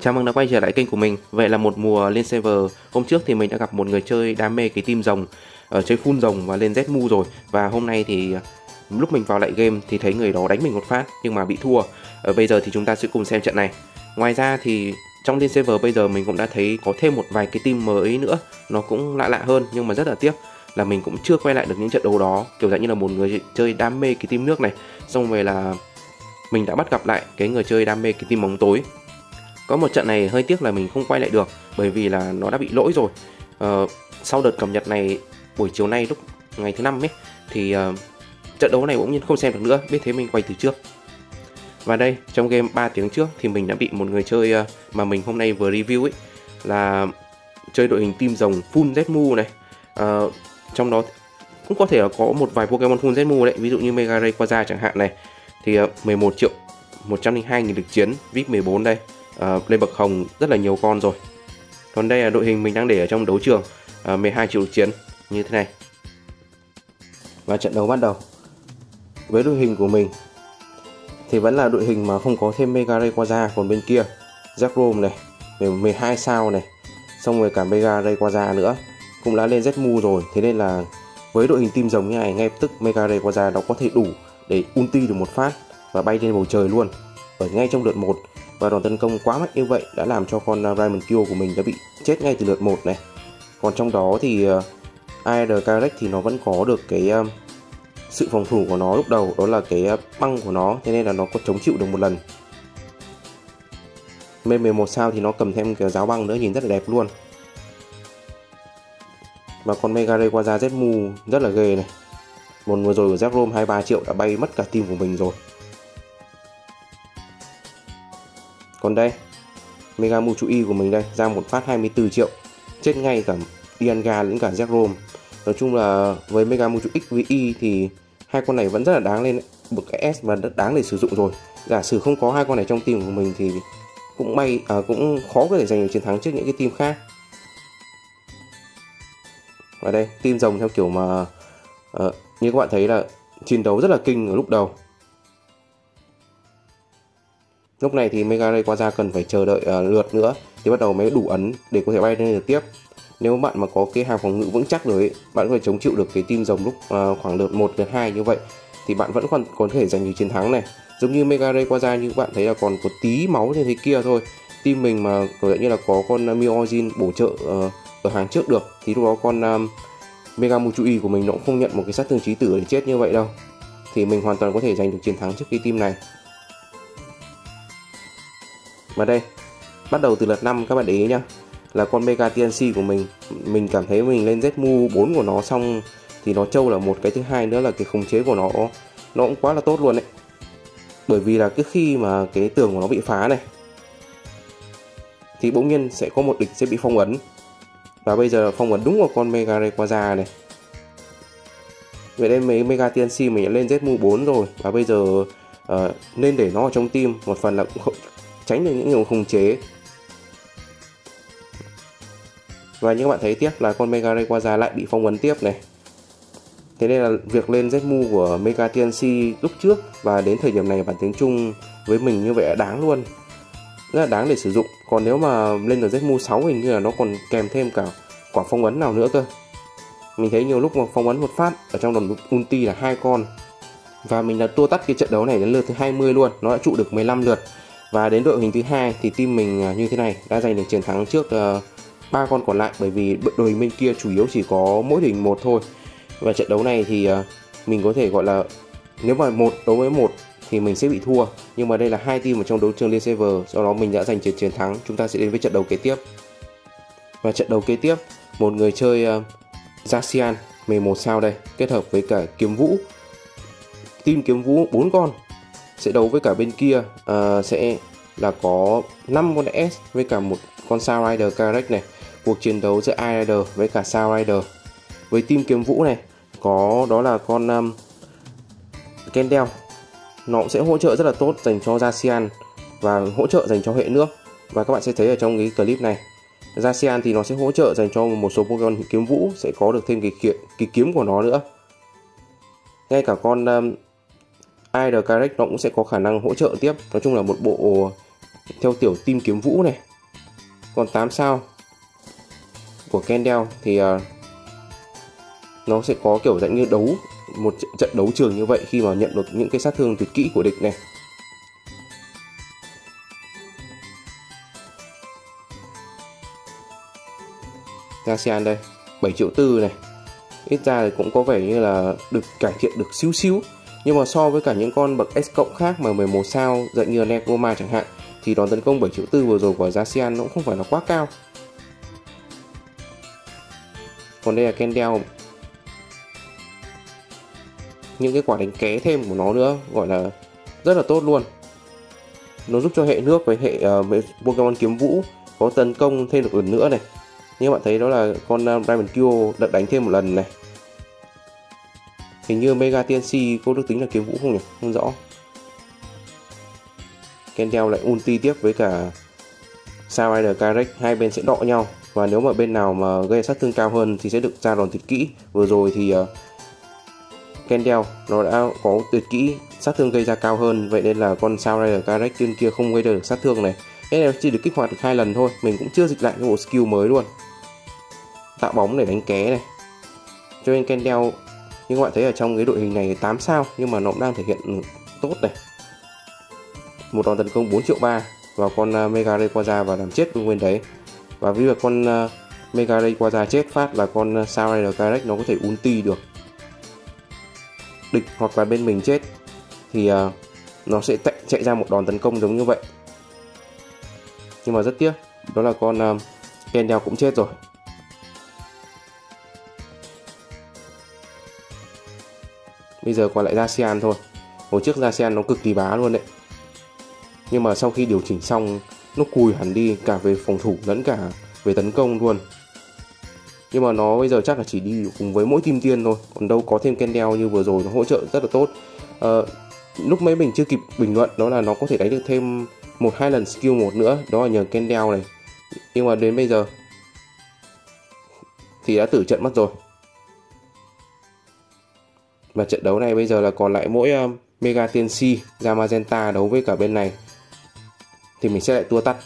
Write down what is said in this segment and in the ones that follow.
Chào mừng đã quay trở lại kênh của mình. Vậy là một mùa lên server hôm trước thì mình đã gặp một người chơi đam mê cái team rồng, ở chơi full rồng và lên Zmu rồi. Và hôm nay thì ờ, lúc mình vào lại game thì thấy người đó đánh mình một phát nhưng mà bị thua. Ở bây giờ thì chúng ta sẽ cùng xem trận này. Ngoài ra thì trong lên server bây giờ mình cũng đã thấy có thêm một vài cái team mới nữa, nó cũng lạ lạ hơn nhưng mà rất là tiếc là mình cũng chưa quay lại được những trận đấu đó kiểu dạng như là một người chơi đam mê cái team nước này xong rồi là mình đã bắt gặp lại cái người chơi đam mê cái team bóng tối có một trận này hơi tiếc là mình không quay lại được bởi vì là nó đã bị lỗi rồi. Ờ, sau đợt cập nhật này buổi chiều nay lúc ngày thứ năm ấy thì uh, trận đấu này bỗng nhiên không xem được nữa biết thế mình quay từ trước. Và đây trong game 3 tiếng trước thì mình đã bị một người chơi uh, mà mình hôm nay vừa review ấy là chơi đội hình team rồng full Zmu này. Uh, trong đó cũng có thể là có một vài Pokemon full Zmu đấy ví dụ như Mega Rayquaza chẳng hạn này. Thì uh, 11 triệu 102 nghìn lực chiến VIP 14 đây. Ờ, uh, lên bậc hồng rất là nhiều con rồi. Còn đây là đội hình mình đang để ở trong đấu trường ờ, uh, 12 triệu chiến như thế này. Và trận đấu bắt đầu với đội hình của mình thì vẫn là đội hình mà không có thêm Mega Rayquaza còn bên kia. Zekrom này 12 sao này xong rồi cả Mega Rayquaza nữa. Cũng đã lên Zmu rồi thế nên là với đội hình team giống như này ngay lập tức Mega Rayquaza nó có thể đủ để ulti được một phát và bay lên bầu trời luôn. Ở ngay trong lượt 1 và đòn tấn công quá mạnh như vậy đã làm cho con uh, Raymond Kyo của mình đã bị chết ngay từ lượt 1 này. Còn trong đó thì à, uh, AR thì nó vẫn có được cái uh, sự phòng thủ của nó lúc đầu đó là cái uh, băng của nó thế nên là nó có chống chịu được một lần. Mê 11 sao thì nó cầm thêm cái giáo băng nữa nhìn rất là đẹp luôn. Và con Mega Rayquaza Zmu rất là ghê này. Một vừa rồi của Zekrom 23 triệu đã bay mất cả team của mình rồi. Còn đây, Mega Muchu Y của mình đây, ra một phát 24 triệu, chết ngay cả Dianga lẫn cả Zekrom. Nói chung là với Mega Muchu X với Y thì hai con này vẫn rất là đáng lên một cái S mà rất đáng để sử dụng rồi. Giả sử không có hai con này trong team của mình thì cũng may à, cũng khó có thể giành được chiến thắng trước những cái team khác. Và đây, team rồng theo kiểu mà uh, như các bạn thấy là chiến đấu rất là kinh ở lúc đầu lúc này thì Mega Ray Quaza cần phải chờ đợi uh, lượt nữa thì bắt đầu mới đủ ấn để có thể bay lên được tiếp. Nếu bạn mà có cái hàng phòng ngự vững chắc rồi ấy, bạn có thể chống chịu được cái team rồng lúc uh, khoảng lượt 1 lượt 2 như vậy thì bạn vẫn còn có thể giành được chiến thắng này. Giống như Mega Ray Quaza như bạn thấy là còn có tí máu trên thế kia thôi. Team mình mà kiểu như là có con à, Miojin bổ trợ ờ, uh, ở hàng trước được thì lúc đó con uh, Mega Muchui của mình nó cũng không nhận một cái sát thương trí tử để chết như vậy đâu. Thì mình hoàn toàn có thể giành được chiến thắng trước cái team này và đây bắt đầu từ lượt 5 các bạn để ý nhá. Là con Mega TNC của mình mình cảm thấy mình lên Zmu 4 của nó xong thì nó trâu là một cái thứ hai nữa là cái khống chế của nó nó cũng quá là tốt luôn đấy. Bởi vì là cứ khi mà cái tường của nó bị phá này thì bỗng nhiên sẽ có một địch sẽ bị phong ấn. Và bây giờ phong ấn đúng vào con Mega Rayquaza này. Vậy nên mấy Mega TNC mình đã lên Zmu 4 rồi. Và bây giờ uh, nên để nó ở trong team một phần là cũng tránh được những điều khống chế. Và như các bạn thấy tiếp là con Mega Rayquaza lại bị phong ấn tiếp này. Thế nên là việc lên Zmu của Mega TNC lúc trước và đến thời điểm này bản tiếng Trung với mình như vậy là đáng luôn. Rất là đáng để sử dụng. Còn nếu mà lên được Zmu 6 hình như là nó còn kèm thêm cả quả phong ấn nào nữa cơ. Mình thấy nhiều lúc mà phong ấn một phát ở trong đòn ulti là hai con. Và mình đã tua tắt cái trận đấu này đến lượt thứ 20 luôn. Nó đã trụ được 15 lượt và đến đội hình thứ hai thì team mình à, như thế này đã giành được chiến thắng trước uh, ba con còn lại bởi vì đội hình bên kia chủ yếu chỉ có mỗi hình một thôi. Và trận đấu này thì uh, mình có thể gọi là nếu mà một đấu với một thì mình sẽ bị thua. Nhưng mà đây là hai team ở trong đấu trường liên server do đó mình đã giành chiến chiến thắng. Chúng ta sẽ đến với trận đấu kế tiếp. Và trận đấu kế tiếp một người chơi uh, Zacian 11 sao đây kết hợp với cả kiếm vũ. Team kiếm vũ bốn con sẽ đấu với cả bên kia uh, sẽ là có 5 con S với cả một con Sao Rider Carec này. Cuộc chiến đấu giữa Rider với cả Sao Rider. Với team kiếm vũ này có đó là con um, Kendall. Nó cũng sẽ hỗ trợ rất là tốt dành cho Zacian và hỗ trợ dành cho hệ nước và các bạn sẽ thấy ở trong cái clip này Zacian thì nó sẽ hỗ trợ dành cho một số Pokemon kiếm vũ sẽ có được thêm cái, cái, cái kiếm của nó nữa. Ngay cả con um, Aider Carec nó cũng sẽ có khả năng hỗ trợ tiếp. Nói chung là một bộ theo tiểu team kiếm vũ này. Còn 8 sao của Kendall thì uh, nó sẽ có kiểu dạng như đấu một trận đấu trường như vậy khi mà nhận được những cái sát thương tuyệt kỹ của địch này. ASEAN đây 7 triệu tư này. Ít ra thì cũng có vẻ như là được cải thiện được xíu xíu nhưng mà so với cả những con bậc S cộng khác mà 11 sao dạng như nekoma chẳng hạn thì đòn tấn công 7 triệu tư vừa rồi của Zacian nó cũng không phải là quá cao. Còn đây là Kendall. Những cái quả đánh ké thêm của nó nữa gọi là rất là tốt luôn. Nó giúp cho hệ nước với hệ uh, Pokemon kiếm vũ có tấn công thêm được lần nữa này. Như bạn thấy đó là con ờ, uh, Diamond Kyo được đánh thêm một lần này hình như Mega TNC có được tính là kiếm vũ không nhỉ? Không rõ. Kendall lại ulti tiếp với cả Sao Rider Karek. Hai bên sẽ đọ nhau. Và nếu mà bên nào mà gây sát thương cao hơn thì sẽ được ra đòn tuyệt kỹ. Vừa rồi thì ờ, uh, Kendall nó đã có tuyệt kỹ sát thương gây ra cao hơn. Vậy nên là con sao Rider Karek trên kia không gây ra được sát thương này. Nên chỉ được kích hoạt được hai lần thôi. Mình cũng chưa dịch lại cái bộ skill mới luôn. Tạo bóng để đánh ké này. Cho nên Kendall như các bạn thấy ở trong cái đội hình này 8 sao, nhưng mà nó cũng đang thể hiện tốt này. Một đòn tấn công 4 triệu 3 vào con à, Mega Rayquaza và làm chết nguyên đấy. Và vì là con à, Mega Rayquaza chết phát là con à, Sao Rider Direct nó có thể ulti được. Địch hoặc là bên mình chết thì nó sẽ chạy ra một đòn tấn công giống như vậy. Nhưng mà rất tiếc, đó là con Kendall cũng chết rồi. Bây giờ còn lại Zacian thôi. Hồi trước Zacian nó cực kỳ bá luôn đấy. Nhưng mà sau khi điều chỉnh xong nó cùi hẳn đi cả về phòng thủ lẫn cả về tấn công luôn. Nhưng mà nó bây giờ chắc là chỉ đi cùng với mỗi kim tiên thôi. Còn đâu có thêm Kendall như vừa rồi nó hỗ trợ rất là tốt. À, lúc mấy mình chưa kịp bình luận đó là nó có thể đánh được thêm một hai lần skill một nữa. Đó là nhờ Kendall này. Nhưng mà đến bây giờ thì đã tử trận mất rồi và trận đấu này bây giờ là còn lại mỗi uh, Mega Tiên Si ra Magenta đấu với cả bên này. Thì mình sẽ lại tua tắt.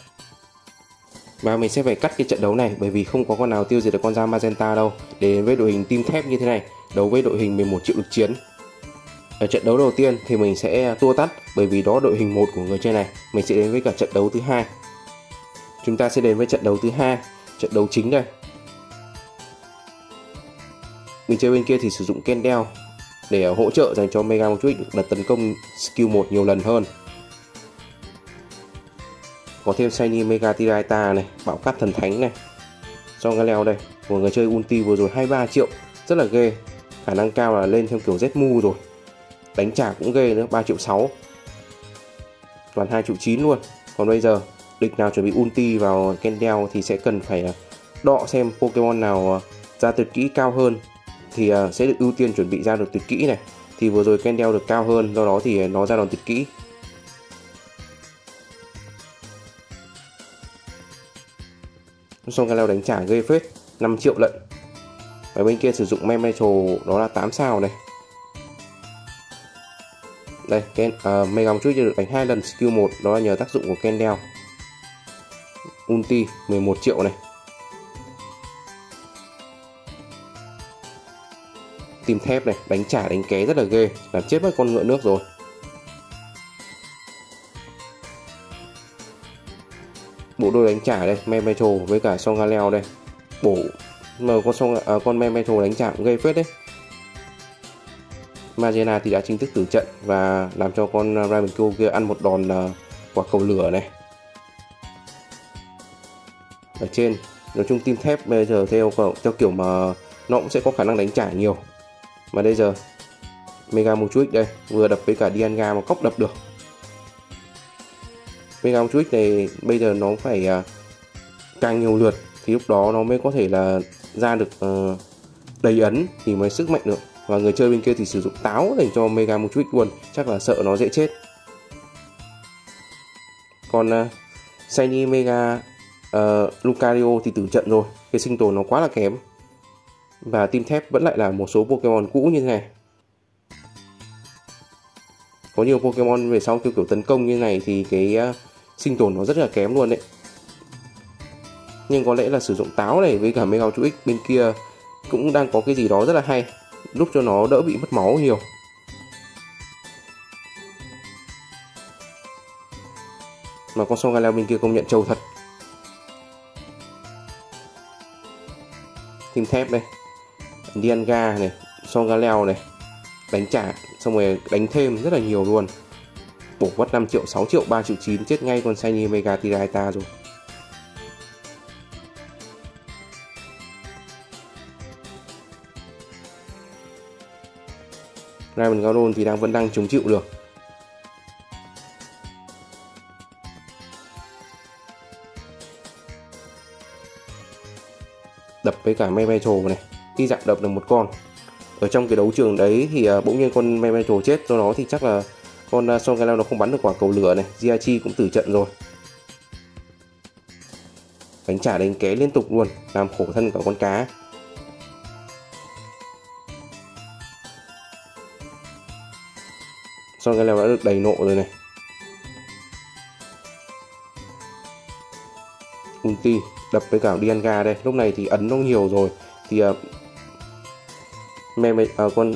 Và mình sẽ phải cắt cái trận đấu này bởi vì không có con nào tiêu diệt được con da Magenta đâu. Để đến với đội hình team thép như thế này đấu với đội hình 11 triệu lực chiến. Ở trận đấu đầu tiên thì mình sẽ ờ, tua tắt bởi vì đó đội hình một của người chơi này. Mình sẽ đến với cả trận đấu thứ hai. Chúng ta sẽ đến với trận đấu thứ hai trận đấu chính đây. Mình chơi bên kia thì sử dụng ken đeo để hỗ trợ dành cho Mega một chút được đợt tấn công skill 1 nhiều lần hơn. Có thêm Shiny Mega Tiraita này bảo cát thần thánh này. Cho leo đây của người chơi ulti vừa rồi 23 triệu, rất là ghê. Khả năng cao là lên theo kiểu Zmu rồi. Đánh trả cũng ghê nữa 3 triệu 6 toàn 2 triệu 9 luôn. Còn bây giờ, địch nào chuẩn bị ulti vào Kendall thì sẽ cần phải à, đọ xem Pokemon nào à, ra tuyệt kỹ cao hơn thì à, sẽ được ưu tiên chuẩn bị ra được tuyệt kỹ này. Thì vừa rồi Kendall được cao hơn do đó thì à, nó ra đòn tuyệt kỹ. Xong Kendall đánh trả gây phết 5 triệu lận. Và bên kia sử dụng Memetro đó là 8 sao này. Đây Ken, uh, Mega một chút được đánh hai lần skill 1 đó là nhờ tác dụng của Kendall Ulti 11 triệu này. Tìm thép này đánh trả đánh ké rất là ghê làm chết mất con ngựa nước rồi. Bộ đôi đánh trả đây me metro với cả song galeo đây. Bổ mà con song à, con me metro đánh trả cũng gây phết đấy. Magena thì đã chính thức tử trận và làm cho con Raimenkyo kia ăn một đòn uh, quả cầu lửa này. Ở trên nói chung team thép bây giờ theo theo kiểu mà nó cũng sẽ có khả năng đánh trả nhiều mà bây giờ Mega Mochuic đây vừa đập với cả Dianga mà cóc đập được. Mega Mochuic này bây giờ nó phải uh, càng nhiều lượt thì lúc đó nó mới có thể là ra được uh, đầy ấn thì mới sức mạnh được. Và người chơi bên kia thì sử dụng táo dành cho Mega Mochuic luôn chắc là sợ nó dễ chết. Còn à, uh, Shiny Mega uh, Lucario thì tử trận rồi cái sinh tồn nó quá là kém và team thép vẫn lại là một số Pokemon cũ như thế này. Có nhiều Pokemon về sau kiểu kiểu tấn công như này thì cái uh, sinh tồn nó rất là kém luôn đấy. Nhưng có lẽ là sử dụng táo này với cả Mega chú X bên kia cũng đang có cái gì đó rất là hay giúp cho nó đỡ bị mất máu nhiều. Mà con sông Galeo bên kia công nhận trâu thật. Tìm thép đây. Dianga này song Galeo này, đánh trả, xong rồi đánh thêm rất là nhiều luôn. Bổ mất 5 triệu 6 triệu 3 triệu 9 chết ngay con Shiny Mega Tiraita rồi. Diamond Garon thì đang vẫn đang chống chịu được. Đập với cả Memetro này khi dạp đập được một con. Ở trong cái đấu trường đấy thì uh, bỗng nhiên con Memetro chết do đó thì chắc là con à, uh, Son nó không bắn được quả cầu lửa này. Giachi cũng tử trận rồi. Đánh trả đánh ké liên tục luôn làm khổ thân cả con cá. Son đã được đầy nộ rồi này. Ulti đập với cả Dianga đây. Lúc này thì ấn nó nhiều rồi. Thì uh, me, me, à, con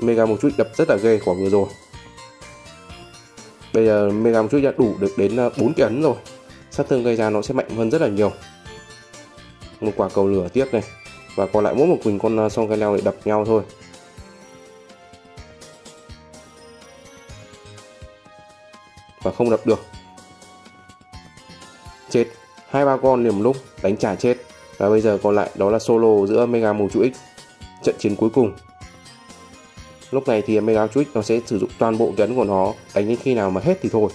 Mega một chút đập rất là ghê quả vừa rồi. Bây giờ Mega một chút đã đủ được đến à, 4 cái ấn rồi. Sát thương gây ra nó sẽ mạnh hơn rất là nhiều. Một quả cầu lửa tiếp này và còn lại mỗi một mình con à, song gai leo để đập nhau thôi. Và không đập được. Chết. Hai ba con liền một lúc đánh trả chết. Và bây giờ còn lại đó là solo giữa Mega Mewtwo X trận chiến cuối cùng. Lúc này thì Mega Twitch nó sẽ sử dụng toàn bộ gắn của nó đánh đến khi nào mà hết thì thôi.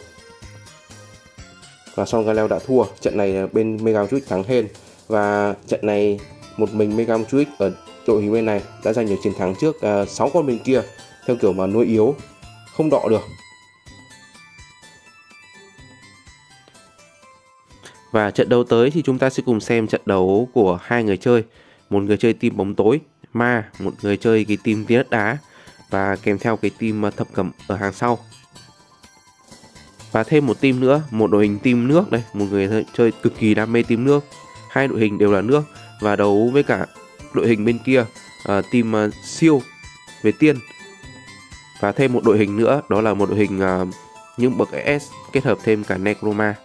Và Son Galeo đã thua trận này bên Mega Twitch thắng hên và trận này một mình Mega Twitch ở đội hình bên này đã giành được chiến thắng trước à, uh, 6 con bên kia theo kiểu mà nuôi yếu không đọ được. Và trận đấu tới thì chúng ta sẽ cùng xem trận đấu của hai người chơi. Một người chơi team bóng tối, Ma, một người chơi cái team tiến đất đá và kèm theo cái team ờ, thập cẩm ở hàng sau. Và thêm một team nữa, một đội hình team nước đây, một người chơi cực kỳ đam mê team nước. Hai đội hình đều là nước và đấu với cả đội hình bên kia uh, team uh, siêu về tiên. Và thêm một đội hình nữa, đó là một đội hình uh, những bậc S kết hợp thêm cả Necroma